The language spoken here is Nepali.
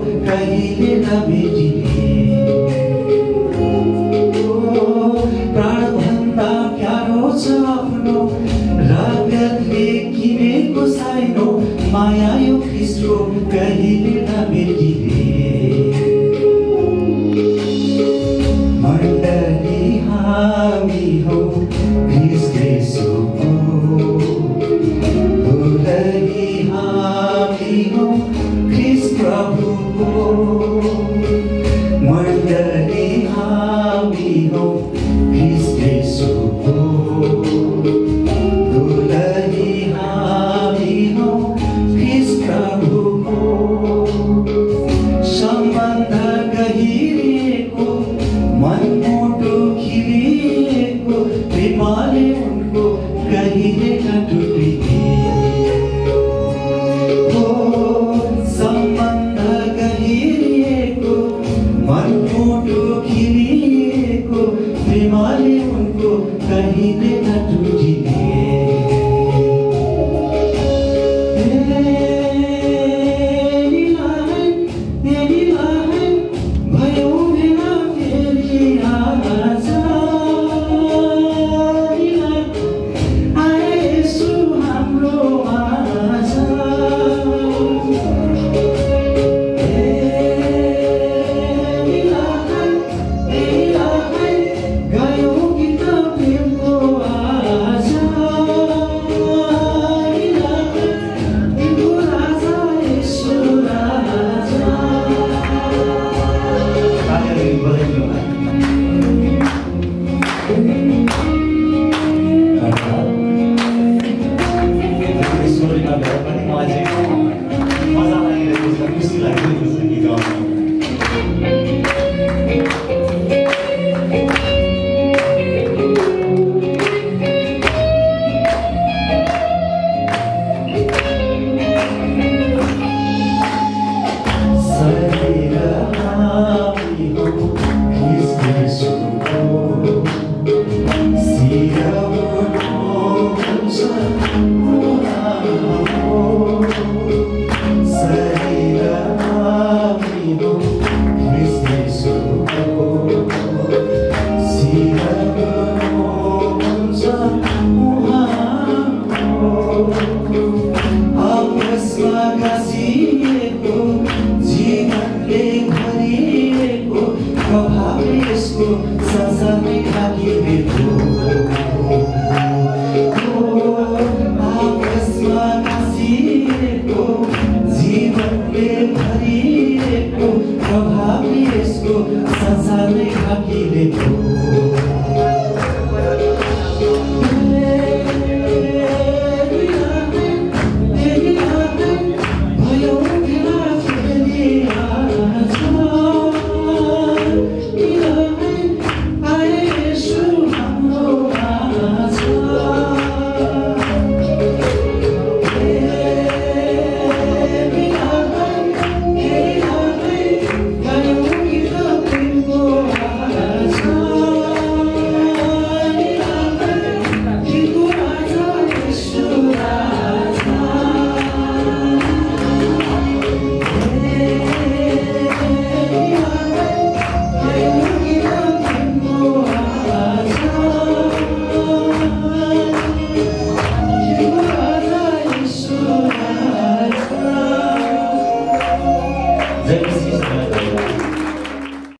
कहिले आफ्नो रगतले किनेको माया यो किस्रो कहिले नभेटिने He